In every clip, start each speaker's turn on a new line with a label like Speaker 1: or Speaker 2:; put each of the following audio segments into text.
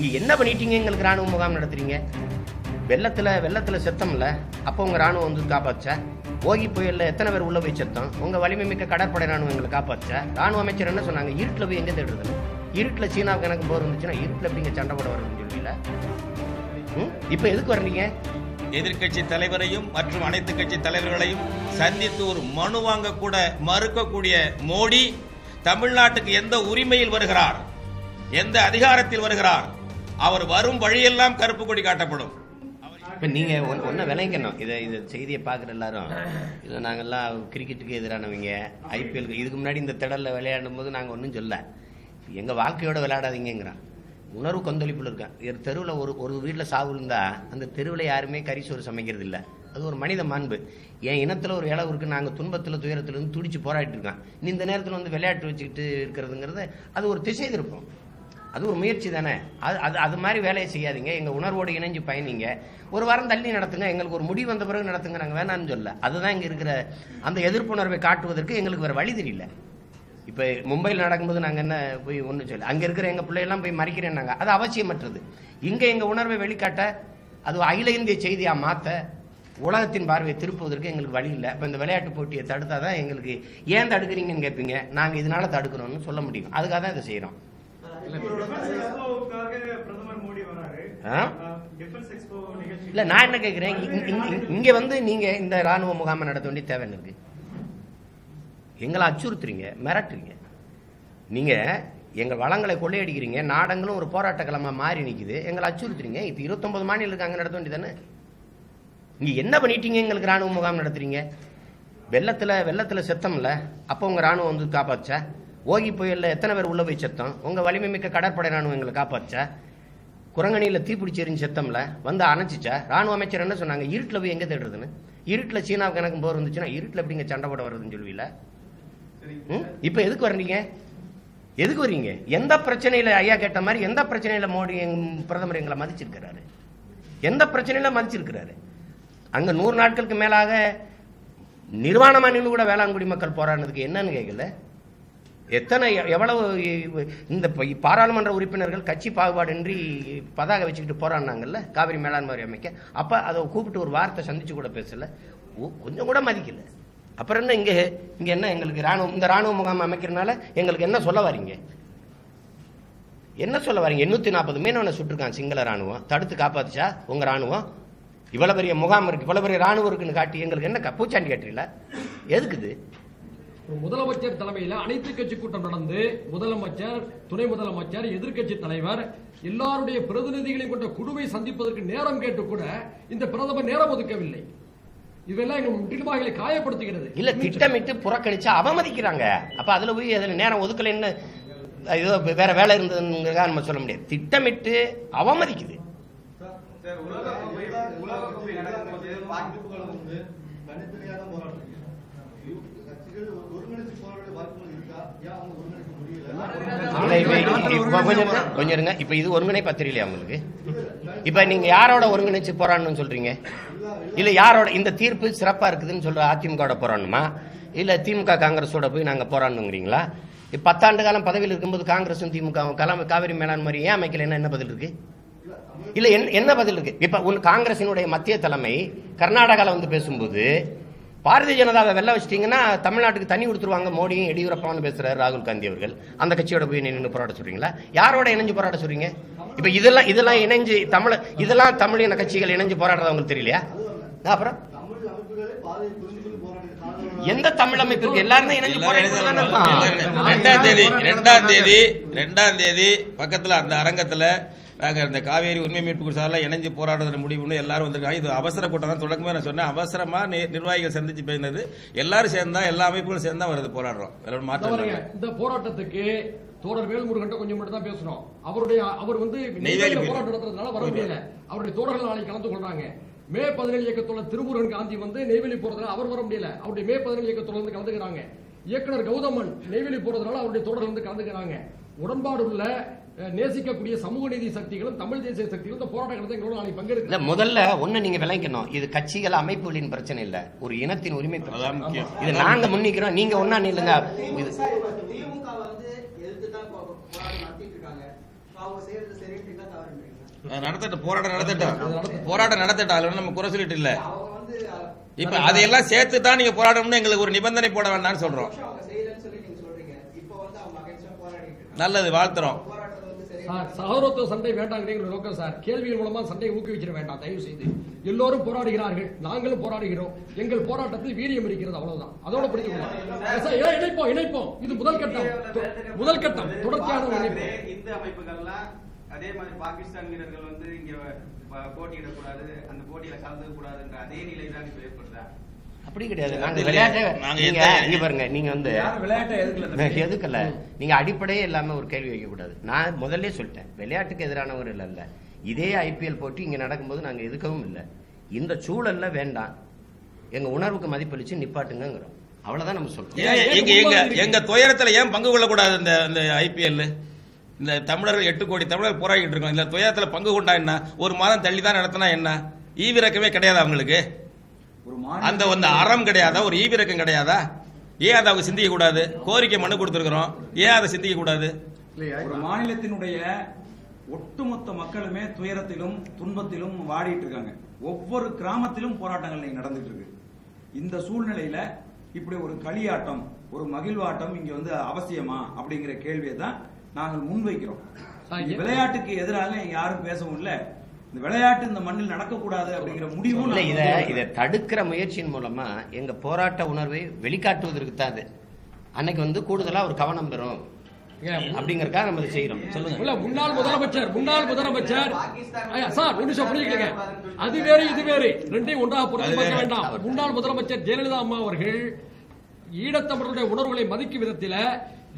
Speaker 1: நீங்கள் என்ன பண்ணிட்டீங்க எங்களுக்கு ராணுவ முகாம் நடத்துறீங்க? வெள்ளத்தில் வெள்ளத்தில் செத்தம்ல. அப்போ உங்கள் ராணுவம் வந்து காப்பாச்சா ஓகி புயலில் எத்தனை பேர் உள்ளே போய் செத்தோம்? உங்கள் வலிமை மிக்க கடற்படை ராணுவம் எங்களை காப்பாச்சா ராணுவ அமைச்சர் என்ன சொன்னாங்க? இருட்டில் போய் எங்கே தேடுறது? இருட்டில் சீனாவுக்கு எனக்கு போர் இருந்துச்சுன்னா இருட்டுல எப்படிங்க சண்டை போட வரணும்னு சொல்லுவீங்களா ம்? எதுக்கு வர்றீங்க?
Speaker 2: எதிர்க்கட்சி தலைவரையும் மற்றும் அனைத்து கட்சி தலைவர்களையும் சந்தித்து ஒரு மனு வாங்க கூட மறுக்கக்கூடிய மோடி தமிழ்நாட்டுக்கு எந்த உரிமையில் வருகிறார்? எந்த அதிகாரத்தில் வருகிறார்? அவர் வரும் வழியெல்லாம் கருப்பு கொடி காட்டப்படும்.
Speaker 1: இப்போ நீங்கள் ஒன்- ஒன்றை விளங்கணும் இதை இந்த செய்தியை பார்க்குற எல்லாரும். இல்லை நாங்கள்லாம் கிரிக்கெட்டுக்கு எதிரானவங்க ஐபிஎலுக்கு இதுக்கு முன்னாடி இந்த திடலில் விளையாடும் போது நாங்கள் ஒன்றும் சொல்ல. எங்கள் வாழ்க்கையோட விளையாடாதீங்கிறான் உணர்வு கொந்தளிப்பில் இருக்கேன். தெருவில் ஒரு ஒரு வீட்டில் சாவு இருந்தா அந்த தெருவில் யாருமே கறி சோறு சமைக்கிறது இல்லை. அது ஒரு மனித மாண்பு. என் இனத்தில் ஒரு இளவு இருக்குது நாங்கள் துன்பத்தில் துயரத்துல இருந்து துடிச்சு போராடிட்டு இருக்கான். நீ இந்த நேரத்தில் வந்து விளையாட்டு வச்சுக்கிட்டு இருக்கிறதுங்கிறது அது ஒரு திசை திருப்பம். அது ஒரு முயற்சி தானே? அது அது அது மாதிரி வேலையை செய்யாதீங்க. எங்கள் உணர்வோடு இணைஞ்சு பயணிங்க. ஒரு வாரம் தள்ளி நடத்துங்க. எங்களுக்கு ஒரு முடிவு வந்த பிறகு நடத்துங்க நாங்கள் வேணாம்னு சொல்ல. அதுதான் இங்கே இருக்கிற அந்த எதிர்ப்புணர்வை காட்டுவதற்கு எங்களுக்கு வேறு வழி தெரியல. இப்போ மும்பையில் நடக்கும்போது நாங்கள் என்ன போய் ஒன்றும் சொல்ல அங்கே இருக்கிற எங்கள் பிள்ளையெல்லாம் போய் மறிக்கிறேன்னாங்க. அது அவசியமற்றது. இங்கே எங்கள் உணர்வை வெளிக்காட்ட அது அகில இந்திய செய்தியாக மாற்ற உலகத்தின் பார்வையை திருப்புவதற்கு எங்களுக்கு வழி இல்லை. இப்போ இந்த விளையாட்டு போட்டியை தடுத்தாதான் எங்களுக்கு ஏன் தடுக்கிறீங்கன்னு கேட்பீங்க நாங்கள் இதனால தடுக்கிறோம்னு சொல்ல முடியும். அதுக்காக தான் இதை
Speaker 3: செய்கிறோம்
Speaker 1: இல்ல. நான் என்ன கேக்குறேன் இங்க- வந்து நீங்க இந்த ராணுவ முகாமை நடத்த வேண்டிய தேவை இருக்கு? எங்களை அச்சுறுத்துறீங்க மிரட்டுறீங்க. நீங்க எங்க வளங்களை கொள்ளையடிக்கிறீங்க நாடங்களும் ஒரு போராட்ட களமா மாறி நிக்குது. எங்களை அச்சுறுத்துறீங்க. இப்ப இருபத்தொன்பது மாநிலம் இருக்கு அங்க நடத்த வேண்டியதானே? இங்க என்ன பண்ணிட்டீங்க எங்களுக்கு ராணுவ முகாம் நடத்துறீங்க? வெள்ளத்துல வெள்ளத்துல செத்தம்ல. அப்போ உங்க ராணுவம் வந்து காப்பாச்சா ஓகி புயலில் எத்தனை பேர் உள்ளே போய் செத்தோம்? உங்கள் வலிமை மிக்க கடற்படை ராணுவம் எங்களை காப்பாச்சா குரங்கணியில் தீப்பிடிச்சு எரிஞ்சு செத்தம்ல வந்து அணைச்சிச்சா? ராணுவ அமைச்சர் என்ன சொன்னாங்க? இருட்டில் போய் எங்கே தேடுறதுன்னு? இருட்டில் சீனாவுக்கு எனக்கு போர் இருந்துச்சுன்னா இருட்டில் எப்படிங்க சண்டை போட வருதுன்னு சொல்லுவீல ம்? எதுக்கு வர்றீங்க? எதுக்கு வரீங்க எந்த பிரச்சனையில் ஐயா கேட்ட மாதிரி எந்த பிரச்சனையில் மோடி பிரதமர் எங்களை மதிச்சிருக்கிறாரு? எந்த பிரச்சனையில் மதிச்சிருக்கிறாரு? அங்கே நூறு நாட்களுக்கு மேலாக நிர்வாண நின்று கூட வேளாண்குடி மக்கள் போராடினதுக்கு என்னன்னு கேட்கல எத்தனை எவ்வளவு இந்த பாராளுமன்ற உறுப்பினர்கள் கட்சி பாகுபாடின்றி பதாக வச்சுக்கிட்டு போராடினாங்கல்ல? காவிரி மேலாண்மை அமைக்க. அப்போ அதை கூப்பிட்டு ஒரு வார்த்தை சந்திச்சு கூட பேசல. கொஞ்சம் கூட மதிக்கல. அப்புறம் என்ன இங்கே இங்கே என்ன எங்களுக்கு ராணுவம் இந்த ராணுவ முகாம் அமைக்கிறனால எங்களுக்கு என்ன சொல்ல வரீங்க? என்ன சொல்ல வரீங்க? எண்ணூத்தி நாற்பது மீனவனை சுட்டிருக்கான் சிங்கள ராணுவம் தடுத்து காப்பாத்துச்சா? உங்க ராணுவம் இவ்வளவு பெரிய முகாம் இருக்கு இவ்வளவு பெரிய ராணுவம் இருக்குன்னு காட்டி எங்களுக்கு என்ன க- பூச்சாண்டி காட்டுறீங்களா? எதுக்குது
Speaker 4: முதலமைச்சர் தலைமையில் அனைத்து கட்சி கூட்டம் நடந்து முதலமைச்சர் துணை முதலமைச்சர் எதிர்க்கட்சி தலைவர் எல்லாருடைய பிரதிநிதிகளை கொண்ட குழுவை சந்திப்பதற்கு நேரம் கேட்டு கூட இந்த பிரதமர் நேரம் ஒதுக்கவில்லை. இதெல்லாம் எங்க முற்றிலுமாக காயப்படுத்துகிறது.
Speaker 1: இல்ல திட்டமிட்டு புறக்கணிச்சு அவமதிக்கிறாங்க. அப்ப அதுல போய் அதுல நேரம் ஒதுக்கலைன்னு ஏதோ வேற வேலை இருந்ததுங்கிறதா நம்ம சொல்ல முடியாது. திட்டமிட்டு அவமதிக்குது
Speaker 5: சார் உலக உலகக்கோப்பை நடக்கும்போது வாய்ப்புகளும் வந்து தனித்தனியாக தான் போராடுறீங்க கட்சிகள் ஒருங்கிணைச்சு போராட வாய்ப்புகள் இருக்கா ஏன் அவங்க ஒருங்கிணைக்க முடியல
Speaker 1: இல்ல, இப்ப- இப்ப கொஞ்சம் இருங்க, கொஞ்சம் இருங்க. இப்ப இது ஒருங்கிணைப்பா தெரியலையா உங்களுக்கு? இப்ப நீங்க யாரோட ஒருங்கிணைச்சு போராடணும்னு சொல்றீங்க? இல்ல யாரோட இந்த தீர்ப்பு சிறப்பா இருக்குதுன்னு சொல்ற அதிமுக போராடணுமா? இல்ல திமுக காங்கிரஸோட போய் நாங்க போராடணுங்கிறீங்களா? இப்ப பத்தாண்டு காலம் பதவியில் இருக்கும்போது காங்கிரஸும் திமுக கலாம் காவிரி மேலாண்மை ஏன் அமைக்கலைன்னா என்ன பதில் இருக்கு? இல்ல என்ன- என்ன பதில் இருக்கு? இப்ப உன் காங்கிரசினுடைய மத்திய தலைமை கர்நாடகால வந்து பேசும்போது பாரதிய ஜனதாவை வெளில வச்சிட்டீங்கன்னா தமிழ்நாட்டுக்கு தண்ணி கொடுத்துருவாங்க. மோடியும் எடியூரப்பான்னு பேசுகிறார் ராகுல் காந்தி அவர்கள். அந்த கட்சியோட போய் நின்று போராட சொல்றீங்களா? யாரோட இணைஞ்சு போராட சொல்றீங்க? இப்ப இதெல்லாம் இதெல்லாம் இணைஞ்சு தமிழ் இதெல்லாம் தமிழின கட்சிகள் இணைஞ்சு போராடுறது உங்களுக்கு தெரியலையா? அப்புறம்? எந்த தமிழ் அமைப்பிற்கு? எல்லாருமே இணைஞ்சு போராடுறது
Speaker 2: ரெண்டாம் தேதி ரெண்டாம் தேதி ரெண்டாம் தேதி பக்கத்துல அந்த அரங்கத்துல நாங்க இந்த காவேரி உரிமை மீட்பு குழுசாரில் இணைஞ்சு போராடுறது முடிவுன்னு எல்லாரும் வந்திருக்காங்க. இது அவசர கூட்டம் தான். தொடக்கமே நான் சொன்னேன். அவசரமா நி- நிர்வாகிகள் சந்திச்சு பேசினது. எல்லாரும் சேர்ந்தா எல்லா அமைப்புகளும் சேர்ந்தா வருது போராடுறோம். மாற்றம்.
Speaker 4: இந்த போராட்டத்துக்கு தோழர் வேல்முருகன் கொஞ்சம் மட்டும் தான் பேசணும் அவருடைய அவர் வந்து. போராட்டம் நடத்துறதுனால வர முடியல. அவருடைய தோழர்கள் நாளைக்கு கலந்து கொள்றாங்க. மே பதினேழு இயக்கத்தோட திருமுருகன் காந்தி வந்து நெய்வேலி போறதுனால அவர் வர முடியல. அவருடைய மே பதினேழு இயக்கத்தோட வந்து கலந்துக்கிறாங்க. இயக்குனர் கௌதமன் நெய்வேலி போறதுனால அவருடைய தோழர்கள் வந்து கலந்துக்கிறாங்க. உடன்பாடு உள்ள நேசிக்கக்கூடிய சமூக நீதி சக்திகளும் தமிழ் தேசிய சக்திகளும் இந்த போராட்டத்தை எங்களோட நாளைக்கு
Speaker 1: இல்ல
Speaker 4: பங்கெடுக்க
Speaker 1: முதல்ல ஒண்ணு நீங்க விளங்கணும். இது கட்சிகள் அமைப்புகளின் பிரச்சனை இல்ல. ஒரு இனத்தின் உரிமை பிரச்சனை. இது நாங்க முன்னிக்கிறோம். நீங்க ஒன்னா நில்லுங்க. இது
Speaker 2: நடத்தட்டும். போராட்டம் நடத்தட்டும். போராட்டம் நடத்தட்டும். அதுல நம்ம குறை சொல்லிட்டு இல்ல. இப்ப அதையெல்லாம் சேர்த்து தான் நீங்க போராடணும்னு எங்களுக்கு ஒரு நிபந்தனை போட வேண்டாம்னு சொல்றோம். நல்லது வாழ்த்துறோம்.
Speaker 4: சார் சகோதரத்துவ சண்டை வேண்டாங்கிறீங்க நோக்கம் சார். கேள்வியின் மூலமா சண்டையை ஊக்குவிச்சிட வேண்டாம் தயவு செய்து எல்லோரும் போராடுகிறார்கள் நாங்களும் போராடுகிறோம். எங்கள் போராட்டத்தில் வீரியம் இருக்கிறது அவ்வளவுதான். அதோட பிடிக்கும் இணைப்போம் இணைப்போம். இது முதல் கட்டம். முதல் கட்டம். தொடர்ச்சியான இணைப்பு.
Speaker 6: இந்து அமைப்புகள்லாம் அதே மாதிரி பாகிஸ்தான் வீரர்கள் வந்து இங்க போட்டியிடக்கூடாது அந்த போட்டியில கலந்துக்க கூடாதுன்ற அதே நிலை தான் இப்ப ஏற்படுதா.
Speaker 1: அப்படி கிடையாது. நாங்க விளையாட்டு?
Speaker 2: நாங்க
Speaker 1: இங்க பாருங்க நீங்க வந்து
Speaker 7: எதுக்கல
Speaker 1: நீங்க அடிப்படையே இல்லாம ஒரு கேள்வி வைக்க கூடாது நான் முதல்ல சொல்லிட்டேன் விளையாட்டுக்கு எதிரானவர் இல்ல இல்ல இதே ஐபிஎல் போட்டி இங்க நடக்கும்போது நாங்க எதுக்கவும் இல்லை. இந்த சூழல்ல வேண்டாம். எங்க உணர்வுக்கு மதிப்பளிச்சு நிப்பாட்டுங்கிறோம் அவ்வளவுதான் நம்ம சொல்றோம்.
Speaker 2: ஏன் எங்க எங்க எங்க துயரத்துல ஏன் பங்கு கொள்ளக்கூடாது இந்த இந்த ஐபிஎல் இந்த தமிழர்கள் எட்டு கோடி தமிழர் போராடிட்டு இருக்கோம். இந்த துயரத்துல பங்கு கொண்டா என்ன? ஒரு மாதம் தள்ளி தான் நடத்தினா என்ன? ஈவிரக்கமே கிடையாது அவங்களுக்கு. அந்த அந்த அறம் கிடையாதா? ஒரு ஈவிரக்கம் கிடையாதா? ஏன் அதை அவங்க சிந்திக்க கூடாது? கோரிக்கை மனு கொடுத்துருக்கிறோம். ஏன் அதை சிந்திக்க கூடாது?
Speaker 7: ஒரு மாநிலத்தினுடைய ஒட்டுமொத்த மக்களுமே துயரத்திலும் துன்பத்திலும் வாடிட்டு இருக்காங்க. ஒவ்வொரு கிராமத்திலும் போராட்டங்கள் நடந்துட்டு இருக்கு. இந்த சூழ்நிலையில இப்படி ஒரு களியாட்டம் ஒரு மகிழ்வாட்டம் இங்க வந்து அவசியமா அப்படிங்கிற கேள்வியை தான் நாங்கள் முன்வைக்கிறோம். விளையாட்டுக்கு எதிராக யாரும் பேசவும் இல்ல. இந்த விளையாட்டு இந்த மண்ணில் நடக்கக்கூடாது அப்படிங்கிற முடிவும்
Speaker 1: இத இதை தடுக்கிற முயற்சியின் மூலமா எங்க போராட்ட உணர்வை வெளிக்காட்டுவதற்கு தான் அது. அன்னைக்கு வந்து கூடுதலா ஒரு கவனம் பெறும். அப்படிங்கறதுக்காக நம்ம இதை செய்யறோம் சொல்லுங்க.
Speaker 4: இல்ல முன்னாள் முதலமைச்சர் முன்னாள் முதலமைச்சர். சார் ஒரு நிமிஷம் புரியுங்க அது வேறு இது வேறு. ரெண்டையும் ஒன்றாக பொருத்தி
Speaker 2: அது
Speaker 4: பார்க்க. வேண்டாம். முன்னாள் முதலமைச்சர் ஜெயலலிதா அம்மா அவர்கள் ஈழத்தமிழருடைய உணர்வுகளை மதிக்கும் விதத்தில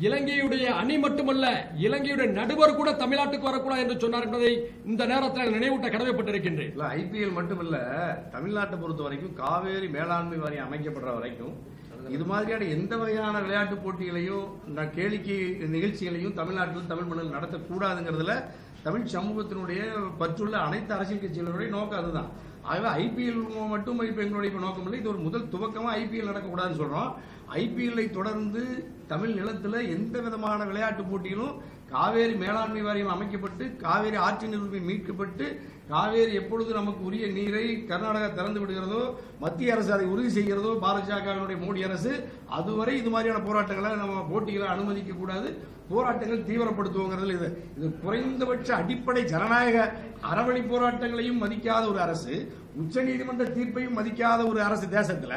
Speaker 4: இலங்கையுடைய அணி மட்டுமல்ல இலங்கையுடைய நடுவர் கூட தமிழ்நாட்டுக்கு வரக்கூடாது என்று சொன்னார் என்பதை இந்த நேரத்தில் நினைவூட்ட கடமைப்பட்டிருக்கின்றேன்.
Speaker 8: இல்ல ஐபிஎல் மட்டுமல்ல தமிழ்நாட்டை பொறுத்த வரைக்கும் காவேரி மேலாண்மை வாரியம் அமைக்கப்படுற வரைக்கும் இது மாதிரியான எந்த வகையான விளையாட்டு போட்டிகளையும் கேளிக்கை நிகழ்ச்சிகளையும் தமிழ்நாட்டில் தமிழ் மண்ணில் நடத்தக்கூடாதுங்கிறதுல தமிழ் சமூகத்தினுடைய பற்றுள்ள அனைத்து அரசியல் கட்சிகளுடைய நோக்கம் அதுதான். ஆகவே ஐபிஎல் மட்டும் இப்போ எங்களுடைய இப்போ நோக்கம் இல்லை. இது ஒரு முதல் துவக்கமா ஐபிஎல் நடக்கக்கூடாதுன்னு சொல்றோம். ஐபிஎல்லை தொடர்ந்து தமிழ் நிலத்துல எந்த விதமான விளையாட்டு போட்டியிலும் காவேரி மேலாண்மை வாரியம் அமைக்கப்பட்டு காவேரி ஆற்றின் உரிமை மீட்கப்பட்டு காவேரி எப்பொழுது நமக்கு உரிய நீரை கர்நாடகா திறந்து விடுகிறதோ மத்திய அரசு அதை உறுதி செய்கிறதோ பாஜகவினுடைய மோடி அரசு அதுவரை இது மாதிரியான போராட்டங்களை நம்ம போட்டிகளை அனுமதிக்க கூடாது. போராட்டங்கள் தீவிரப்படுத்துவோங்கிறதுல இது. இது குறைந்தபட்ச அடிப்படை ஜனநாயக அறவழி போராட்டங்களையும் மதிக்காத ஒரு அரசு உச்சநீதிமன்ற தீர்ப்பையும் மதிக்காத ஒரு அரசு தேசத்துல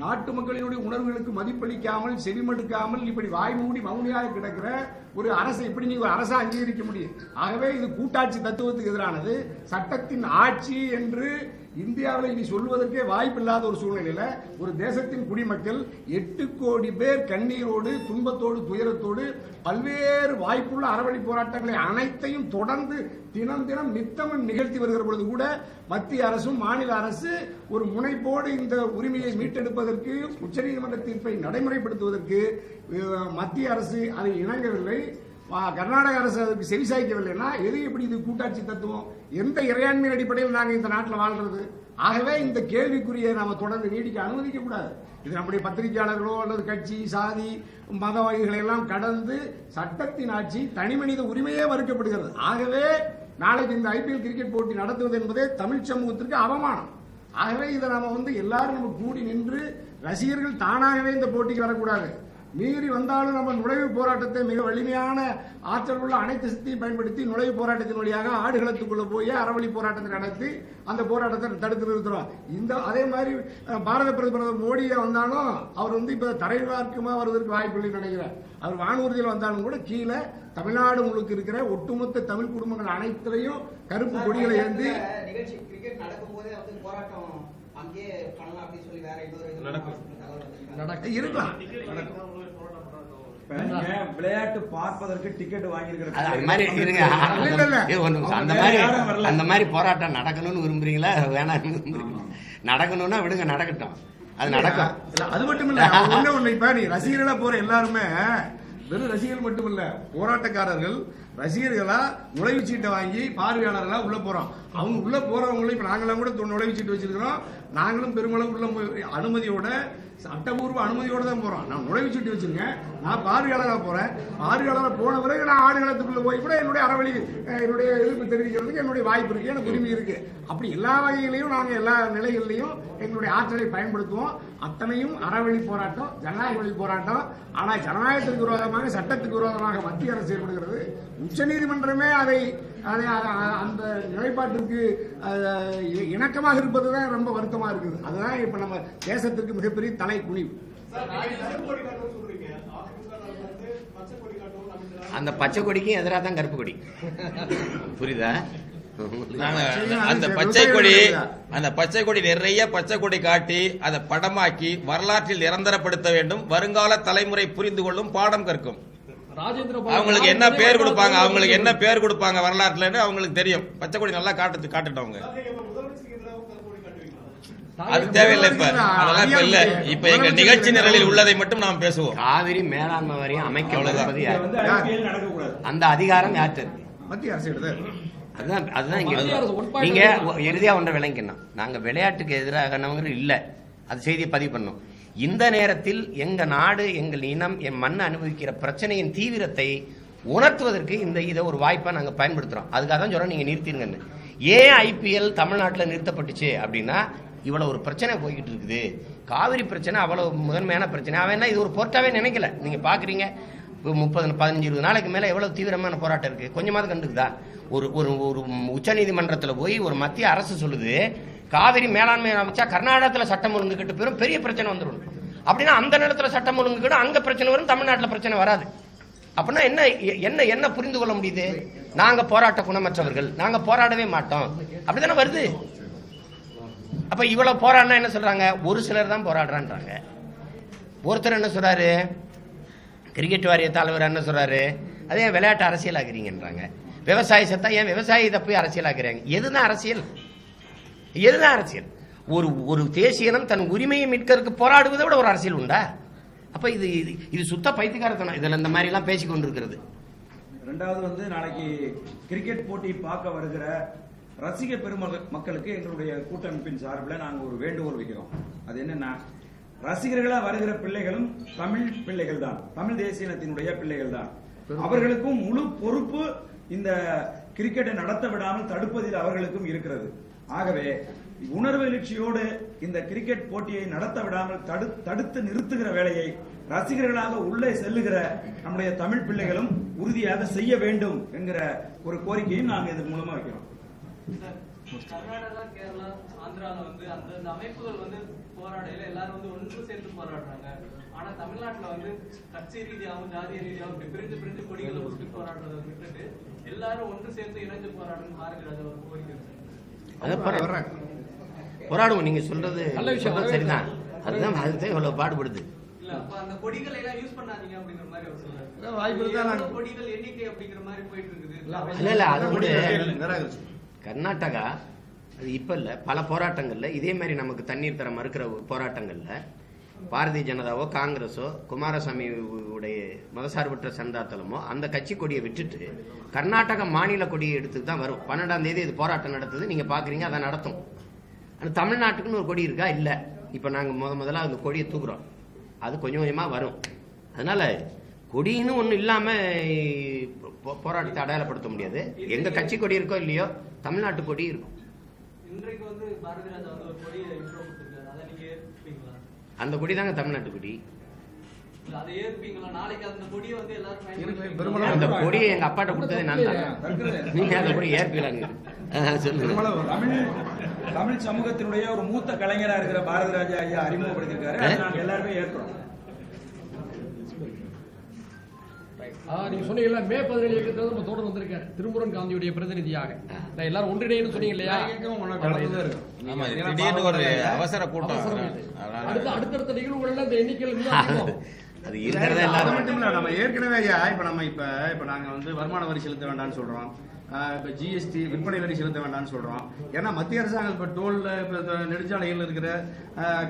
Speaker 8: நாட்டு மக்களினுடைய உணர்வுகளுக்கு மதிப்பளிக்காமல் செவிமடுக்காமல் இப்படி வாய் மூடி மௌனியாக கிடக்கிற ஒரு அரசை எப்படி நீங்க ஒரு அரசா அங்கீகரிக்க முடியும். ஆகவே இது கூட்டாட்சி தத்துவத்துக்கு எதிரானது. சட்ட சட்டத்தின் ஆட்சி என்று இந்தியாவில் இனி சொல்வதற்கே வாய்ப்பில்லாத ஒரு சூழ்நிலையில ஒரு தேசத்தின் குடிமக்கள் எட்டு கோடி பேர் கண்ணீரோடு துன்பத்தோடு துயரத்தோடு பல்வேறு வாய்ப்புள்ள அறவழி போராட்டங்களை அனைத்தையும் தொடர்ந்து தினம் தினம் நித்தமும் நிகழ்த்தி வருகிற பொழுது கூட மத்திய அரசும் மாநில அரசு ஒரு முனைப்போடு இந்த உரிமையை மீட்டெடுப்பதற்கு உச்சநீதிமன்ற தீர்ப்பை நடைமுறைப்படுத்துவதற்கு மத்திய அரசு அதை இணங்கவில்லை. கர்நாடக அரசு அதுக்கு செவிசாய்க்கவில்லைன்னா எது எப்படி இது கூட்டாட்சி தத்துவம்? எந்த இறையாண்மையின் அடிப்படையில் நாங்கள் இந்த நாட்டில் வாழ்றது? ஆகவே இந்த கேள்விக்குரிய நாம தொடர்ந்து நீடிக்க அனுமதிக்க கூடாது இது நம்முடைய பத்திரிகையாளர்களோ அல்லது கட்சி சாதி மத வகைகளை எல்லாம் கடந்து சட்டத்தின் ஆட்சி தனி மனித உரிமையே மறுக்கப்படுகிறது. ஆகவே நாளைக்கு இந்த ஐபிஎல் கிரிக்கெட் போட்டி நடத்துவது என்பதே தமிழ் சமூகத்திற்கு அவமானம். ஆகவே இதை நாம வந்து எல்லாரும் நம்ம கூடி நின்று ரசிகர்கள் தானாகவே இந்த போட்டிக்கு வரக்கூடாது. மீறி வந்தாலும் நம்ம நுழைவு போராட்டத்தை மிக வலிமையான ஆற்றல் உள்ள அனைத்து சக்தியும் பயன்படுத்தி நுழைவு போராட்டத்தின் வழியாக ஆடுகளத்துக்குள்ள போய் அறவழி போராட்டத்தை நடத்தி அந்த போராட்டத்தை தடுத்து நிறுத்துறோம். இந்த அதே மாதிரி பாரத பிரதமர் மோடியா வந்தாலும் அவர் வந்து இப்ப தரைவார்க்கமா வருவதற்கு வாய்ப்பு இல்லைன்னு நினைக்கிறேன் அவர் வானூர்தியில் வந்தாலும் கூட கீழே தமிழ்நாடு முழுக்க இருக்கிற ஒட்டுமொத்த தமிழ் குடும்பங்கள் அனைத்திலையும் கருப்பு கொடிகளை ஏந்தி
Speaker 9: நிகழ்ச்சி கிரிக்கெட் நடக்கும் போதே வந்து போராட்டம் அங்கேயே பண்ணலாம் அப்படின்னு சொல்லி வேற இன்னொரு இது
Speaker 2: நடக்கும்.
Speaker 7: விளையாட்டு பார்ப்பதற்கு டிக்கெட் வாங்கியிருக்கிற
Speaker 1: அது அந்த மாதிரி இருங்க. அந்த மாதிரி
Speaker 7: யாரும் வரல.
Speaker 1: அந்த மாதிரி போராட்டம் நடக்கணும்னு விரும்புறீங்களா? வேணாம்னு விரும்புறீங்களா? நடக்கணும்னா விடுங்க நடக்கட்டும். அது நடக்கும்.
Speaker 8: இல்ல, அது மட்டும் இல்ல ஒண்ணு ஒண்ணு. இப்ப நீ ரசிகர்களா போற எல்லாருமே வெறும் ரசிகர்கள் மட்டும் இல்ல போராட்டக்காரர்கள் ரசிகர்களா நுழைவுச் சீட்டை வாங்கி பார்வையாளர்களா உள்ள போறோம். அவங்க உள்ள போறவங்களும் இப்ப நாங்களாம் கூட தொ- நுழைவுச் சீட்டு வச்சிருக்கிறோம். நாங்களும் பெருமளவு உள்ள அனுமதியோட சட்டபூர்வ அனுமதியோடு தான் போறோம் நான் நுழைவுச் சுட்டி வச்சிருங்க
Speaker 10: நான் பார்வையாளராக போறேன். பார்வையாளராக போன பிறகு நான் ஆடுகளத்துக்குள்ள போய் கூட என்னுடைய அறவழி என்னுடைய எதிர்ப்பு தெரிவிக்கிறதுக்கு என்னுடைய வாய்ப்பு இருக்கு எனக்கு உரிமை இருக்கு. அப்படி எல்லா வகையிலையும் நாங்கள் எல்லா நிலைகள்லையும் எங்களுடைய ஆற்றலை பயன்படுத்துவோம். அத்தனையும் அறவழி போராட்டம் ஜனநாயக வழி போராட்டம். ஆனால் ஜனநாயகத்துக்கு விரோதமாக சட்டத்துக்கு விரோதமாக மத்திய அரசு செயல்படுகிறது. உச்சநீதிமன்றமே அதை அதை அந்த நிலைப்பாட்டிற்கு இணக்கமாக இருப்பது தான் ரொம்ப வருத்தமாக இருக்குது. அதுதான் இப்போ நம்ம தேசத்திற்கு மிகப்பெரிய தலை குனிவு
Speaker 1: அந்த பச்சை கொடிக்கும் எதிராக தான் கருப்பு கொடி புரியுதா?
Speaker 2: அந்த பச்சை கொடி அந்த பச்சை கொடி நிறைய பச்சை கொடி காட்டி அதை படமாக்கி வரலாற்றில் நிரந்தரப்படுத்த வேண்டும். வருங்கால தலைமுறை புரிந்து கொள்ளும் பாடம் கற்கும். அவங்களுக்கு என்ன பேர் கொடுப்பாங்க? அவங்களுக்கு என்ன பேர் கொடுப்பாங்க வரலாற்றுலன்னு அவங்களுக்கு தெரியும். பச்சை கொடி நல்லா காட்டு காட்டுட்டோம் அவங்க அது தேவையில்லை இப்ப அதெல்லாம் இப்ப இல்ல. இப்ப எங்க நிகழ்ச்சி நிரலில் உள்ளதை மட்டும் நாம் பேசுவோம்.
Speaker 1: காவிரி மேலாண்மை வாரியம்
Speaker 7: ஐபிஎல் நடக்கக்கூடாது.
Speaker 1: அந்த அதிகாரம் யார்கிட்ட இருக்கு?
Speaker 10: மத்திய அரசு
Speaker 1: அதுதான் அதுதான் இங்க நீங்க இறுதியா ஒன்றை விளங்கிக்கணும். நாங்க விளையாட்டுக்கு எதிராகனவங்க இல்ல. அது செய்தியை பதிவு பண்ணோம். இந்த நேரத்தில் எங்க நாடு எங்கள் இனம் என் மண் அனுபவிக்கிற பிரச்சனையின் தீவிரத்தை உணர்த்துவதற்கு இந்த இதை ஒரு வாய்ப்பா நாங்க பயன்படுத்துறோம். அதுக்காக தான் சொல்றோம் நீங்க நிறுத்திருங்கன்னு ஏன் ஐபிஎல் தமிழ்நாட்டில் நிறுத்தப்பட்டுச்சு அப்படின்னா இவ்வளோ ஒரு பிரச்சனை போய்கிட்டு இருக்குது. காவிரி பிரச்சனை அவ்வளோ முதன்மையான பிரச்சனை. அவன் என்ன இது ஒரு பொருட்டாவே நினைக்கல. நீங்கள் பார்க்குறீங்க இப்போ முப்பது பதினஞ்சு இருபது நாளைக்கு மேலே எவ்வளோ தீவிரமான போராட்டம் இருக்குது கொஞ்சமாவது கண்டுக்குதா? ஒரு ஒரு ஒரு உச்சநீதிமன்றத்தில் போய் ஒரு மத்திய அரசு சொல்லுது காவிரி மேலாண்மை அமைச்சா கர்நாடகத்தில் சட்டம் ஒழுங்கு கிட்ட பெரும் பெரிய பிரச்சனை வந்துடும் அப்படின்னா அந்த நேரத்தில் சட்டம் ஒழுங்கு கிட்ட பிரச்சனை வரும் தமிழ்நாட்டில் பிரச்சனை வராது. அப்படின்னா என்ன என்ன என்ன புரிந்து கொள்ள முடியுது? நாங்கள் போராட்ட குணமற்றவர்கள். நாங்கள் போராடவே மாட்டோம். அப்படிதானே வருது? அப்ப இவ்வளவு போராடினா என்ன சொல்றாங்க? ஒரு சிலர் தான் போராடுறான்றாங்க. ஒருத்தர் என்ன சொல்றாரு? கிரிக்கெட் வாரிய தலைவர் என்ன சொல்றாரு? அதே விளையாட்டு அரசியலாக்குறீங்கன்றாங்க. விவசாயி சத்தா ஏன் விவசாயி இதை போய் அரசியலாக்குறாங்க? எதுதான் அரசியல்? எதுதான் அரசியல்? ஒரு ஒரு தேசியனம் தன் உரிமையை மீட்கறதுக்கு போராடுவதை விட ஒரு அரசியல் உண்டா? அப்ப இது இது- இது சுத்த பைத்தியக்காரத்தனம். இதுல இந்த மாதிரி எல்லாம் பேசிக் கொண்டிருக்கிறது
Speaker 7: ரெண்டாவது வந்து நாளைக்கு கிரிக்கெட் போட்டி பார்க்க வருகிற ரசிக பெருமக மக்களுக்கு எங்களுடைய கூட்டமைப்பின் சார்பில் நாங்கள் ஒரு வேண்டுகோள் வைக்கிறோம். அது என்னன்னா ரசிகர்களா வருகிற பிள்ளைகளும் தமிழ் பிள்ளைகள் தான். தமிழ் தேசியனத்தினுடைய பிள்ளைகள் தான். அவர்களுக்கும் முழு பொறுப்பு இந்த கிரிக்கெட்டை நடத்த விடாமல் தடுப்பதில் அவர்களுக்கும் இருக்கிறது. ஆகவே உணர்வு எழுச்சியோடு இந்த கிரிக்கெட் போட்டியை நடத்த விடாமல் தடு தடுத்து நிறுத்துகிற வேலையை ரசிகர்களாக உள்ளே செல்லுகிற நம்முடைய தமிழ் பிள்ளைகளும் உறுதியாக செய்ய வேண்டும் என்கிற ஒரு கோரிக்கையும் நாங்கள் இதன் மூலமா வைக்கிறோம்.
Speaker 11: கர்நாடகா கேரளா ஆந்திரால வந்து அந்தந்த அமைப்புகள் வந்து போராடையில எல்லாரும் வந்து ஒன்று சேர்ந்து போராடுறாங்க. ஆனா தமிழ்நாட்டுல வந்து கட்சி ரீதியாகவும் ஜாதிய ரீதியாகவும் இப்படி பிரிஞ்சு பிரிஞ்சு கொடிகளை வச்சுட்டு போராடுறதை விட்டுட்டு எல்லாரும் ஒன்று சேர்ந்து இணைஞ்சு போராடணும் பாரதிய ராஜா ஒரு கோரிக்கை
Speaker 1: போராடுவோம். நீங்க சொல்றது
Speaker 4: நல்ல விஷயம்,
Speaker 1: சரிதான். அதுதான் அதுதான் இவ்வளவு பாடுபடுது.
Speaker 11: இல்ல அப்ப அந்த கொடிகளை எல்லாம் யூஸ் பண்ணாதீங்க அப்படிங்கிற மாதிரி அவர் சொல்றாரு.
Speaker 10: அதான் வாய்ப்பு
Speaker 11: கொடிகள் எண்ணிக்கை அப்படிங்கிற மாதிரி போயிட்டு இருக்குது.
Speaker 1: இல்ல இல்ல அது
Speaker 10: நிராகரிச்சு
Speaker 1: கர்நாடகா அது இப்ப இல்ல பல போராட்டங்கள்ல இதே மாதிரி நமக்கு தண்ணீர் தர மறுக்கிற போராட்டங்கள்ல பாரதிய ஜனதாவோ காங்கிரஸோ குமாரசாமி உடைய மதசார்பற்ற சந்தாத்தலமோ அந்த கட்சி கொடியை விட்டுட்டு கர்நாடக மாநில கொடியை எடுத்து தான் வரும். பன்னெண்டாம் தேதி இது போராட்டம் நடத்துது நீங்க பாக்குறீங்க அதை நடத்தும். ஆனால் தமிழ்நாட்டுக்குன்னு ஒரு கொடி இருக்கா? இல்ல. இப்ப நாங்க முத முதல்ல அந்த கொடியை தூக்குறோம். அது கொஞ்சம் கொஞ்சமா வரும். அதனால கொடின்னு ஒண்ணு இல்லாம போராட்டத்தை அடையாளப்படுத்த முடியாது. எங்க கட்சி கொடி இருக்கோ இல்லையோ தமிழ்நாட்டு கொடி இருக்கும். அந்த கொடி தாங்க தமிழ்நாட்டு கொடி
Speaker 11: இல்ல அதை ஏற்பீங்களா நாளைக்கு அந்த கொடியை
Speaker 1: எங்க அப்பாட்ட கொடுத்ததே நான் நீங்க அந்த கொடி ஏற்பீங்களாங்க சொல்லுங்க.
Speaker 7: தமிழ் தமிழ் சமூகத்தினுடைய ஒரு மூத்த கலைஞரா இருக்கிற பாரதி ராஜா ஐயா அறிமுகப்படுத்திருக்காரு நாங்க எல்லாருமே ஏற்கிறோம்
Speaker 4: நீங்க சொன்னீங்கல்ல மே பதினேழு இயக்கத்தில் நம்ம தொடர்ந்து வந்திருக்கேன். திருமுருகன் காந்தியுடைய பிரதிநிதியாக நான் எல்லாரும் ஒன்றிணைன்னு சொன்னீங்க இல்லையா
Speaker 2: திடீர்னு ஒரு அவசர கூட்டம்
Speaker 4: அடுத்த அடுத்தடுத்த நிகழ்வுகள்ல இந்த எண்ணிக்கையில்.
Speaker 1: அது இருக்கிறத
Speaker 10: அது மட்டும் இல்ல நம்ம ஏற்கனவே ஐயா இப்ப நம்ம இப்ப இப்ப நாங்க வந்து வருமான வரி செலுத்த வேண்டாம்னு சொல்றோம். இப்ப ஜிஎஸ்டி விற்பனை வரி செலுத்த வேண்டாம்னு சொல்றோம். ஏன்னா மத்திய அரசாங்கம் இப்ப டோல்ல இப்ப இந்த நெடுஞ்சாலைகள்ல இருக்கிற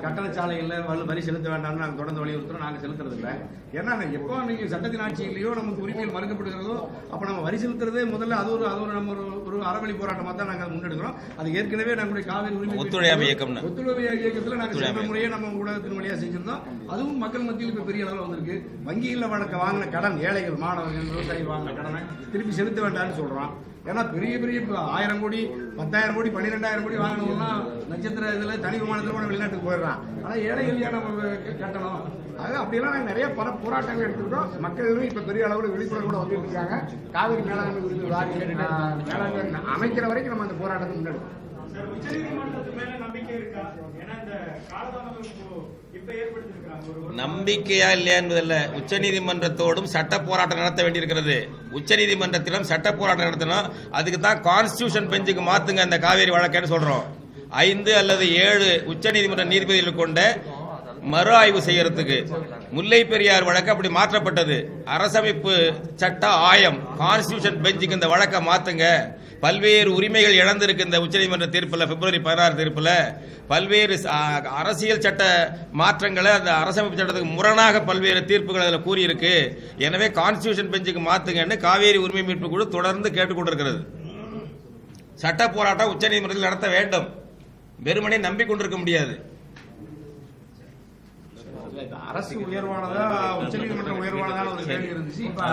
Speaker 10: கட்டண சாலைகள்ல வரி- செலுத்த வேண்டாம்னு நாங்க தொடர்ந்து வலியுறுத்துறோம். நாங்க செலுத்துறது இல்ல. ஏன்னா எப்போ நீங்க சட்டத்தின் ஆட்சியிலேயோ நமக்கு உரிமைகள் மறுக்கப்படுகிறதோ அப்ப நம்ம வரி செலுத்துறதே முதல்ல அது ஒரு அது ஒரு நம்ம ஒரு ஒரு
Speaker 8: அறவழி போராட்டமாக தான் நாங்கள் முன்னெடுக்கிறோம். அது ஏற்கனவே நம்முடைய காவிரி உரிமை
Speaker 2: ஒத்துழையாமை இயக்கம்னு.
Speaker 8: ஒத்துழைப்பு இயக்கத்தில் நாங்கள் சென்ற முறையே நம்ம ஊடகத்தின் வழியாக செஞ்சிருந்தோம். அதுவும் மக்கள் மத்தியில் இப்போ பெரிய அளவில் வந்திருக்கு. வங்கியில் வழக்க வாங்கின கடன் ஏழைகள் மாணவர்கள் விவசாயி வாங்கின கடனை திருப்பி செலுத்த வேண்டாம்னு சொல்றோம். ஏன்னா பெரிய பெரிய இப்போ ஆயிரம் கோடி பத்தாயிரம் கோடி பன்னிரெண்டாயிரம் கோடி வாங்கணும்னா நட்சத்திர இதில் தனி விமானத்தில் கூட வெளிநாட்டுக்கு போயிடுறான் ஆனால் ஏழை ஏன் நம்ம கட்டணும். அது அப்படியெல்லாம் நாங்கள் நிறைய பல போராட்டங்கள் எடுத்துக்கிட்டோம். மக்களும் இப்போ பெரிய அளவில் கூட வந்துட்டு இருக்காங்க. காவிரி மேலாண்மை குறித்து மேலாண்மை அமைக்கிற வரைக்கும் நம்ம அந்த போராட்டத்தை முன்னெடுக்கணும்.
Speaker 2: நம்பிக்கையா இல்லையா என்பதல்ல. உச்ச நீதிமன்றத்தோடும் சட்ட போராட்டம் நடத்த வேண்டியிருக்கிறது. உச்சநீதிமன்றத்திலும் சட்ட போராட்டம் நடத்தணும். அதுக்கு தான் கான்ஸ்டியூஷன் பெஞ்சுக்கு மாத்துங்க அந்த காவேரி வழக்கைன்னு சொல்றோம். ஐந்து அல்லது ஏழு உச்ச நீதிமன்ற நீதிபதிகள் கொண்ட மறு ஆய்வு செய்யறதுக்கு முல்லை பெரியார் வழக்கு அப்படி மாற்றப்பட்டது. அரசமைப்பு சட்ட ஆயம் கான்ஸ்டியூஷன் பெஞ்சுக்கு இந்த வழக்கை மாத்துங்க. பல்வேறு உரிமைகள் இழந்திருக்கு இந்த உச்சநீதிமன்ற தீர்ப்பில் பிப்ரவரி பதினாறு தீர்ப்பில். பல்வேறு அரசியல் சட்ட மாற்றங்களை அந்த அரசமைப்பு சட்டத்துக்கு முரணாக பல்வேறு தீர்ப்புகள் அதில் கூறியிருக்கு. எனவே கான்ஸ்டியூஷன் பெஞ்சுக்கு மாற்றுங்கன்னு காவேரி உரிமை மீட்பு குழு தொடர்ந்து கேட்டுக்கொண்டிருக்கிறது. சட்ட போராட்டம் உச்சநீதிமன்றத்தில் நடத்த வேண்டும். வெறுமனே நம்பிக்கொண்டிருக்க முடியாது.
Speaker 8: அரசு உயர்வானதா உச்சநீதிமன்றம் உயர்வானதான ஒரு கேள்வி இருந்துச்சு. இப்ப.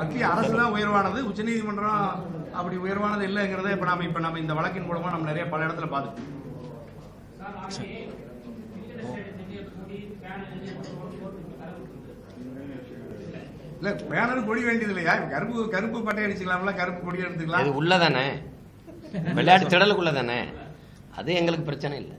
Speaker 8: மத்திய அரசு தான் உயர்வானது உச்சநீதிமன்றம் அப்படி உயர்வானது இல்லைங்கிறத இப்ப நாம இப்ப நம்ம இந்த வழக்கின் மூலமா நம்ம நிறைய பல இடத்துல பார்த்துட்டோம். இல்ல பேனர் கொடி வேண்டியது இல்லையா கருப்பு கருப்பு பட்டை அடிச்சுக்கலாம்ல கருப்பு கொடி
Speaker 1: இது
Speaker 8: எடுத்துக்கலாம்
Speaker 1: உள்ளதானே? விளையாட்டு திடலுக்குள்ள தானே அது எங்களுக்கு பிரச்சனை இல்லை.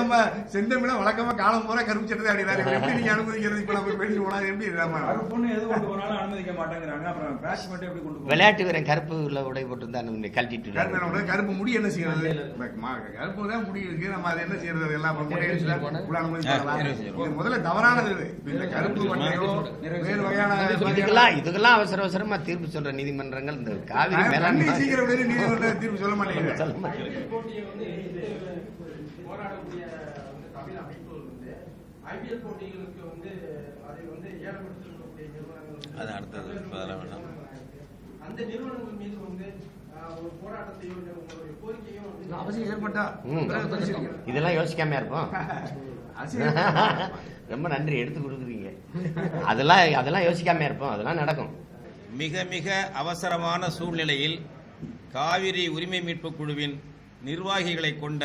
Speaker 8: நம்ம செந்தமிழ வழக்கமா காலம் போற கருப்பு சட்டத்தை அடிக்கிறாரு. எப்படி நீங்க அனுமதிக்கிறது? இப்ப நம்ம பேசி போனா எப்படி நம்ம
Speaker 7: கருப்புன்னு எது கொண்டு போனாலும் அனுமதிக்க மாட்டேங்கிறாங்க. அப்புறம் பேட்ச் மட்டும் எப்படி கொண்டு போகணும்?
Speaker 1: விளையாட்டு வீரன் கருப்பு உள்ள உடை போட்டு தான் கழட்டிட்டு
Speaker 8: கருப்பு
Speaker 1: இருக்காரு.
Speaker 8: என்ன கருப்பு முடி என்ன செய்யறது? கருப்பு தான் முடி இருக்கு. நம்ம அதை என்ன செய்யறது? எல்லாம் முதல்ல தவறானது இந்த கருப்பு பட்டையோ வேறு வகையான
Speaker 1: இதுக்கெல்லாம் இதுக்கெல்லாம் அவசர அவசரமா தீர்ப்பு சொல்ற நீதிமன்றங்கள் இந்த காவிரி
Speaker 8: சீக்கிரம் நீதிமன்ற தீர்ப்பு சொல்ல மாட்டேங்குது.
Speaker 4: போராடக்கூடிய வந்து தமிழ் அமைப்புகள் வந்து ஐபிஎல் போட்டிகளுக்கு வந்து அதை வந்து ஏற்படுத்திருக்கக்கூடிய நிறுவனங்கள் வந்து
Speaker 2: அது அடுத்தது.
Speaker 4: அந்த நிறுவனங்கள் மீது வந்து.
Speaker 1: இதெல்லாம் யோசிக்காம இருப்போம். ரொம்ப நன்றி எடுத்து கொடுக்குறீங்க அதெல்லாம் அதெல்லாம் யோசிக்காம இருப்போம் அதெல்லாம் நடக்கும்
Speaker 2: மிக மிக அவசரமான சூழ்நிலையில் காவிரி உரிமை மீட்பு குழுவின் நிர்வாகிகளை கொண்ட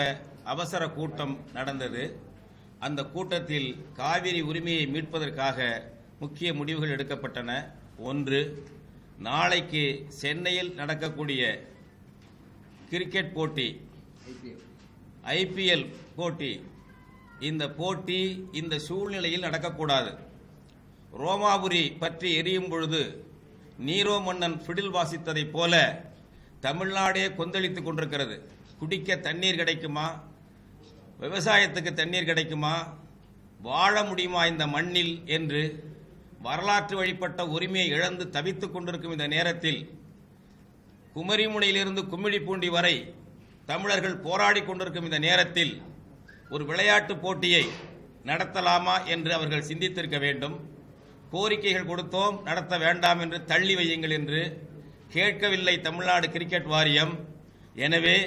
Speaker 2: அவசர கூட்டம் நடந்தது. அந்த கூட்டத்தில் காவிரி உரிமையை மீட்பதற்காக முக்கிய முடிவுகள் எடுக்கப்பட்டன. ஒன்று நாளைக்கு சென்னையில் நடக்கக்கூடிய கிரிக்கெட் போட்டி ஐபிஎல் போட்டி. இந்த போட்டி இந்த சூழ்நிலையில் நடக்கக்கூடாது. ரோமாபுரி பற்றி எரியும் பொழுது நீரோ மன்னன் ஃபிடில் வாசித்ததைப் போல தமிழ்நாடே கொந்தளித்துக் கொண்டிருக்கிறது. குடிக்க தண்ணீர் கிடைக்குமா? விவசாயத்துக்கு தண்ணீர் கிடைக்குமா? வாழ முடியுமா இந்த மண்ணில் என்று வரலாற்று வழிபட்ட உரிமையை இழந்து தவித்துக் கொண்டிருக்கும் இந்த நேரத்தில் குமரிமுனையிலிருந்து கும்மிடிப்பூண்டி வரை தமிழர்கள் போராடி கொண்டிருக்கும் இந்த நேரத்தில் ஒரு விளையாட்டு போட்டியை நடத்தலாமா என்று அவர்கள் சிந்தித்திருக்க வேண்டும். கோரிக்கைகள் கொடுத்தோம் நடத்த வேண்டாம் என்று தள்ளி வையுங்கள் என்று கேட்கவில்லை தமிழ்நாடு கிரிக்கெட் வாரியம். எனவே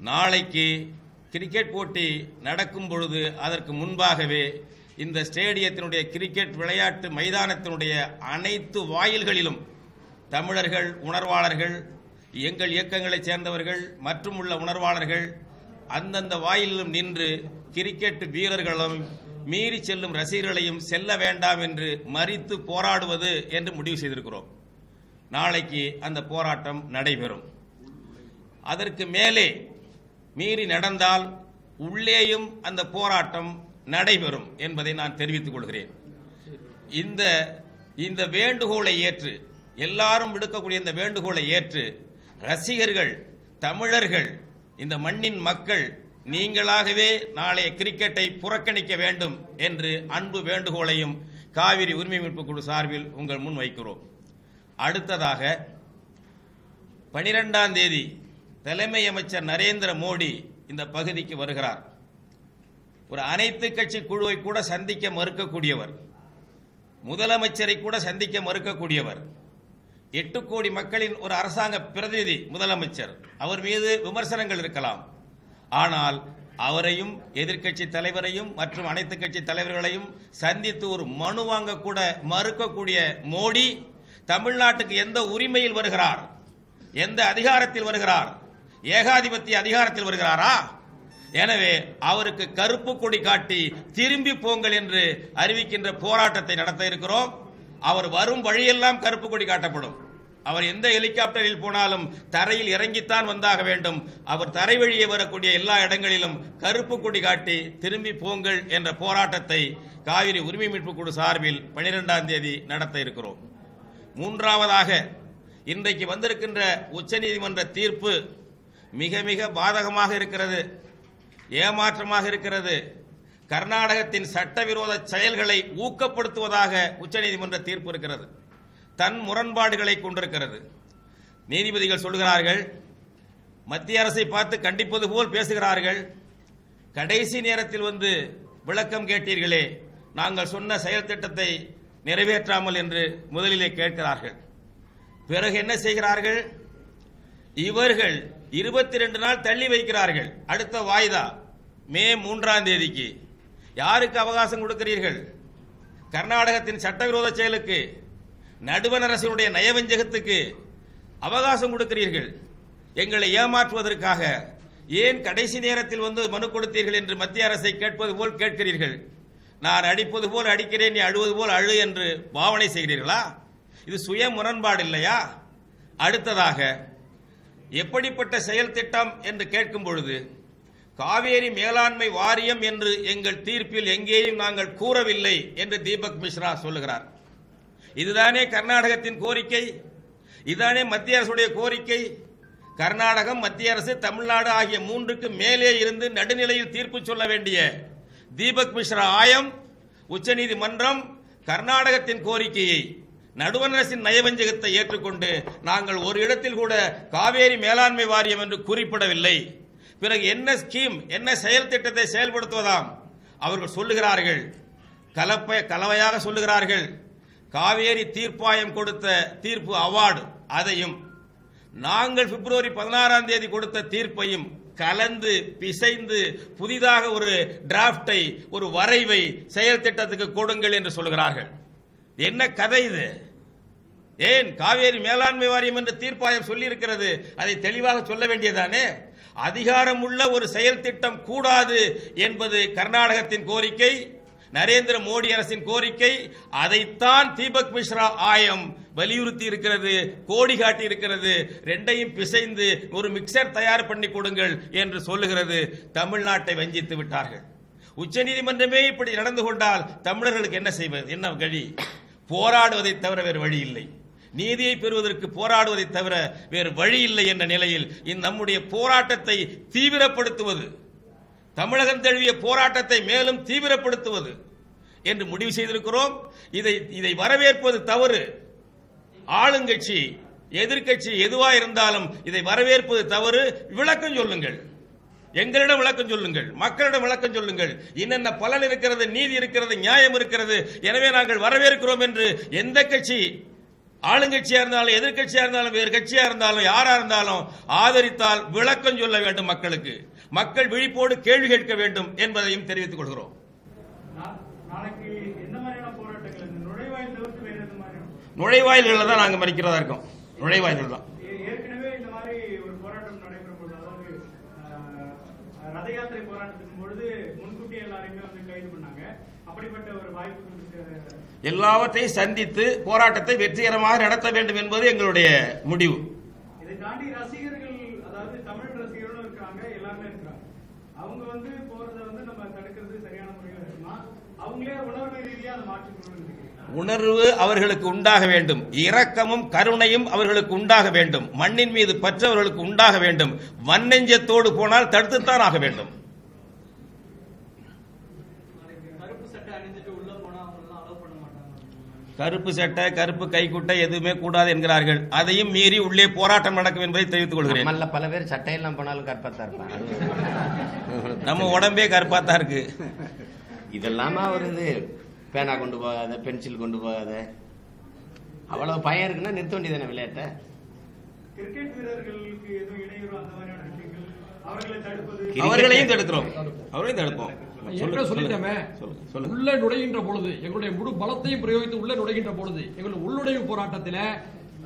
Speaker 2: நாளைக்கு கிரிக்கெட் போட்டி நடக்கும் பொழுது அதற்கு முன்பாகவே இந்த ஸ்டேடியத்தினுடைய கிரிக்கெட் விளையாட்டு மைதானத்தினுடைய அனைத்து வாயில்களிலும் தமிழர்கள் உணர்வாளர்கள் எங்கள் இயக்கங்களைச் சேர்ந்தவர்கள் மற்றும் உள்ள உணர்வாளர்கள் அந்தந்த வாயிலும் நின்று கிரிக்கெட் வீரர்களும் மீறி செல்லும் ரசிகர்களையும் செல்ல வேண்டாம் என்று மறித்து போராடுவது என்று முடிவு செய்திருக்கிறோம். நாளைக்கு அந்த போராட்டம் நடைபெறும். அதற்கு மேலே மீறி நடந்தால் உள்ளேயும் அந்த போராட்டம் நடைபெறும் என்பதை நான் தெரிவித்துக் கொள்கிறேன். இந்த இந்த வேண்டுகோளை ஏற்று எல்லாரும் விடுக்கக்கூடிய இந்த வேண்டுகோளை ஏற்று ரசிகர்கள் தமிழர்கள் இந்த மண்ணின் மக்கள் நீங்களாகவே நாளைய கிரிக்கெட்டை புறக்கணிக்க வேண்டும் என்று அன்பு வேண்டுகோளையும் காவிரி உரிமை மீட்பு குழு சார்பில் உங்கள் முன் வைக்கிறோம். அடுத்ததாக பனிரெண்டாம் தேதி தலைமை அமைச்சர் நரேந்திர மோடி இந்த பகுதிக்கு வருகிறார். ஒரு அனைத்து கட்சி குழுவை கூட சந்திக்க மறுக்கக்கூடியவர். முதலமைச்சரை கூட சந்திக்க மறுக்கக்கூடியவர். எட்டு கோடி மக்களின் ஒரு அரசாங்க பிரதிநிதி முதலமைச்சர். அவர் மீது விமர்சனங்கள் இருக்கலாம். ஆனால் அவரையும் எதிர்க்கட்சி தலைவரையும் மற்றும் அனைத்து கட்சி தலைவர்களையும் சந்தித்து ஒரு மனு வாங்க கூட மறுக்கக்கூடிய மோடி தமிழ்நாட்டுக்கு எந்த உரிமையில் வருகிறார்? எந்த அதிகாரத்தில் வருகிறார்? ஏகாதிபத்திய அதிகாரத்தில் வருகிறாரா? எனவே அவருக்கு கருப்பு கொடி காட்டி திரும்பி போங்கள் என்று அறிவிக்கின்ற போராட்டத்தை நடத்த இருக்கிறோம். அவர் வரும் வழியெல்லாம் கருப்பு கொடி காட்டப்படும். அவர் எந்த ஹெலிகாப்டரில் போனாலும் தரையில் இறங்கித்தான் வந்தாக வேண்டும். அவர் தரை வழியே வரக்கூடிய எல்லா இடங்களிலும் கருப்பு கொடி காட்டி திரும்பி போங்கள் என்ற போராட்டத்தை காவிரி உரிமை மீட்பு குழு சார்பில் பனிரெண்டாம் தேதி நடத்த இருக்கிறோம். மூன்றாவதாக இன்றைக்கு வந்திருக்கின்ற உச்சநீதிமன்ற தீர்ப்பு மிக மிக பாதகமாக இருக்கிறது ஏமாற்றமாக இருக்கிறது. கர்நாடகத்தின் சட்டவிரோத செயல்களை ஊக்கப்படுத்துவதாக உச்சநீதிமன்ற தீர்ப்பு இருக்கிறது. தன் முரண்பாடுகளை கொண்டிருக்கிறது. நீதிபதிகள் சொல்கிறார்கள் மத்திய அரசை பார்த்து கண்டிப்பது போல் பேசுகிறார்கள். கடைசி நேரத்தில் வந்து விளக்கம் கேட்டீர்களே நாங்கள் சொன்ன செயல் திட்டத்தை நிறைவேற்றாமல் என்று முதலிலே கேட்கிறார்கள். பிறகு என்ன செய்கிறார்கள்? இவர்கள் இருபத்தி ரெண்டு நாள் தள்ளி வைக்கிறார்கள். அடுத்த வாய்தா? மே மூன்றாம் தேதிக்கு. யாருக்கு அவகாசம் கொடுக்கிறீர்கள்? கர்நாடகத்தின் சட்டவிரோத செயலுக்கு நடுவண் அரசினுடைய நயவஞ்சகத்துக்கு அவகாசம் கொடுக்கிறீர்கள். எங்களை ஏமாற்றுவதற்காக ஏன் கடைசி நேரத்தில் வந்து மனு கொடுத்தீர்கள் என்று மத்திய அரசை கேட்பது போல் கேட்கிறீர்கள். நான் அடிப்பது போல் அடிக்கிறேன் நீ அழுவது போல் அழு என்று பாவனை செய்கிறீர்களா? இது சுய முரண்பாடு இல்லையா? அடுத்ததாக எப்படிப்பட்ட செயல் திட்டம் என்று கேட்கும் பொழுது காவேரி மேலாண்மை வாரியம் என்று எங்கள் தீர்ப்பில் எங்கேயும் நாங்கள் கூறவில்லை என்று தீபக் மிஸ்ரா சொல்லுகிறார். இதுதானே கர்நாடகத்தின் கோரிக்கை? இதுதானே மத்திய அரசுடைய கோரிக்கை? கர்நாடகம் மத்திய அரசு தமிழ்நாடு ஆகிய மூன்றுக்கு மேலே இருந்து நடுநிலையில் தீர்ப்பு சொல்ல வேண்டிய தீபக் மிஸ்ரா ஆயம் உச்சநீதிமன்றம் கர்நாடகத்தின் கோரிக்கையை நடுவண் அரசின் நயவஞ்சகத்தை ஏற்றுக்கொண்டு நாங்கள் ஒரு இடத்தில் கூட காவேரி மேலாண்மை வாரியம் என்று குறிப்பிடவில்லை. பிறகு என்ன ஸ்கீம் என்ன செயல் திட்டத்தை செயல்படுத்துவதாம்? அவர்கள் சொல்லுகிறார்கள். கலப்பை கலவையாக சொல்லுகிறார்கள். காவேரி தீர்ப்பாயம் கொடுத்த தீர்ப்பு அவார்டு அதையும். நாங்கள் பிப்ரவரி பதினாறாம் தேதி கொடுத்த தீர்ப்பையும் கலந்து பிசைந்து புதிதாக ஒரு டிராப்டை ஒரு வரைவை செயல் திட்டத்துக்கு கொடுங்கள் என்று சொல்கிறார்கள் என்ன கதை இது? ஏன் காவேரி மேலாண்மை வாரியம் என்று தீர்ப்பாயம் சொல்லி இருக்கிறது அதை தெளிவாக சொல்ல வேண்டியதானே? அதிகாரமுள்ள ஒரு செயல் திட்டம் கூடாது என்பது கர்நாடகத்தின் கோரிக்கை நரேந்திர மோடி அரசின் கோரிக்கை. அதைத்தான் தீபக் மிஸ்ரா ஆயம் வலியுறுத்தி இருக்கிறது கோடி காட்டி இருக்கிறது. ரெண்டையும் பிசைந்து ஒரு மிக்சர் தயார் பண்ணி கொடுங்கள் என்று சொல்லுகிறது. தமிழ்நாட்டை வஞ்சித்து விட்டார்கள். உச்சநீதிமன்றமே இப்படி நடந்து கொண்டால் தமிழர்களுக்கு என்ன செய்வது? என்ன வழி? போராடுவதை தவிர வேறு வழி இல்லை. நீதியை பெறுவதற்கு போராடுவதை தவிர வேறு வழி இல்லை என்ற நிலையில் நம்முடைய போராட்டத்தை தீவிரப்படுத்துவது தமிழகம் தழுவிய போராட்டத்தை மேலும் தீவிரப்படுத்துவது என்று முடிவு செய்திருக்கிறோம். இதை இதை வரவேற்பது தவறு. ஆளுங்கட்சி எதிர்க்கட்சி எதுவா இருந்தாலும் இதை வரவேற்பது தவறு. விளக்கம் சொல்லுங்கள். எங்களிடம் விளக்கம் சொல்லுங்கள். மக்களிடம் விளக்கம் சொல்லுங்கள். என்னென்ன பலன் இருக்கிறது நீதி இருக்கிறது நியாயம் இருக்கிறது. எனவே நாங்கள் வரவேற்கிறோம் என்று எந்த கட்சி ஆளுங்கட்சியா இருந்தாலும் எதிர்க்கட்சியா இருந்தாலும் வேறு கட்சியா இருந்தாலும் யாரா இருந்தாலும் ஆதரித்தால் விளக்கம் சொல்ல வேண்டும் மக்களுக்கு. மக்கள் விழிப்போடு கேள்வி கேட்க வேண்டும் என்பதையும் தெரிவித்துக் கொள்கிறோம். நுழைவாயில்களில் தான் நாங்கள் மறிக்கிறதா இருக்கோம். நுழைவாயில்கள் தான்
Speaker 3: ஏ- ஏற்கனவே இந்த மாதிரி ஒரு போராட்டம் நடைபெறும் பொழுது அதாவது ஆஹ், ரத யாத்திரை போராட்டத்தின் பொழுது முன்கூட்டியே எல்லாரையுமே வந்து கைது பண்ணாங்க. அப்படிப்பட்ட ஒரு வாய்ப்பு.
Speaker 2: எல்லாவற்றையும் சந்தித்து போராட்டத்தை வெற்றிகரமாக நடத்த வேண்டும் என்பது எங்களுடைய முடிவு.
Speaker 3: இதை தாண்டி ரசிகர்கள் அதாவது தமிழ் ரசிகர்களும் இருக்காங்க எல்லாருமே இருக்காங்க. அவங்க வந்து போறதை வந்து நம்ம தடுக்கிறது சரியான முறையில் இருக்குமா அவங்களே உணர்வு ரீதியா அதை மாற்றிக்கணும்னு நினைக்கிறேன்
Speaker 2: உணர்வு அவர்களுக்கு உண்டாக வேண்டும். இரக்கமும் கருணையும் அவர்களுக்கு உண்டாக வேண்டும். மண்ணின் மீது பற்று அவர்களுக்கு உண்டாக வேண்டும். வன்னெஞ்சத்தோடு போனால் தடுத்துத்தான் ஆக வேண்டும்.
Speaker 11: கருப்பு சட்டை
Speaker 2: கருப்பு கருப்பு கைக்குட்டை எதுவுமே கூடாது என்கிறார்கள். அதையும் மீறி உள்ளே போராட்டம் நடக்கும் என்பதை தெரிவித்துக் கொள்கிறேன்.
Speaker 1: நம்மள பல பேர் சட்டையெல்லாம் போனாலும் கற்பத்தா இருப்பாங்க
Speaker 2: நம்ம உடம்பே கருப்பாத்தான் இருக்கு.
Speaker 1: இதெல்லாமா ஒரு இது? பேனா கொண்டு போகாத பென்சில் கொண்டு போகாத. அவ்வளவு பயம் இருக்குன்னா நிறுத்த வேண்டியதானே விளையாட்டை?
Speaker 3: கிரிக்கெட் வீரர்களுக்கு எதுவும் இடையூறு அந்த மாதிரியான விஷயங்கள் அவர்களை தடுப்பது.
Speaker 2: அவர்களையும் தடுக்கிறோம். அவர்களையும் தடுப்போம்.
Speaker 4: உள்ள நுழைகின்ற பொழுது எங்களுடைய முழு பலத்தையும் பிரயோகித்து உள்ள நுழைகின்ற பொழுது எங்களுடைய உள்நுழைவு போராட்டத்தில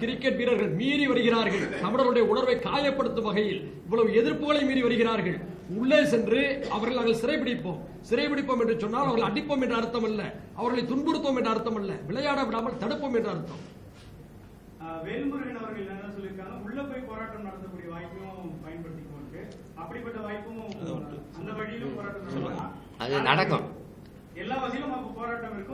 Speaker 4: கிரிக்கெட் வீரர்கள் மீறி வருகிறார்கள். தமிழருடைய உணர்வை காயப்படுத்தும் வகையில் இவ்வளவு எதிர்ப்புகளை மீறி வருகிறார்கள். உள்ளே சென்று அவர்கள் நாங்கள் சிறைபிடிப்போம். சிறைபிடிப்போம் என்று சொன்னால் அவர்கள் அடிப்போம் என்ற அர்த்தம் அல்ல. அவர்களை துன்புறுத்துவோம் என்ற அர்த்தம் அல்ல. விளையாட விடாமல் தடுப்போம் என்ற அர்த்தம்.
Speaker 3: வேல்முருகன் அவர்கள் என்ன சொல்லியிருக்காங்க உள்ள போய் போராட்டம் நடத்தக்கூடிய வாய்ப்பையும் பயன்படுத்திக்கோங்க அப்படிப்பட்ட வாய்ப்பும் அந்த வழியிலும் போராட்டம்
Speaker 1: அது நடக்கும்.
Speaker 3: எல்லா வகையிலும் போராட்டம் இருக்கும்.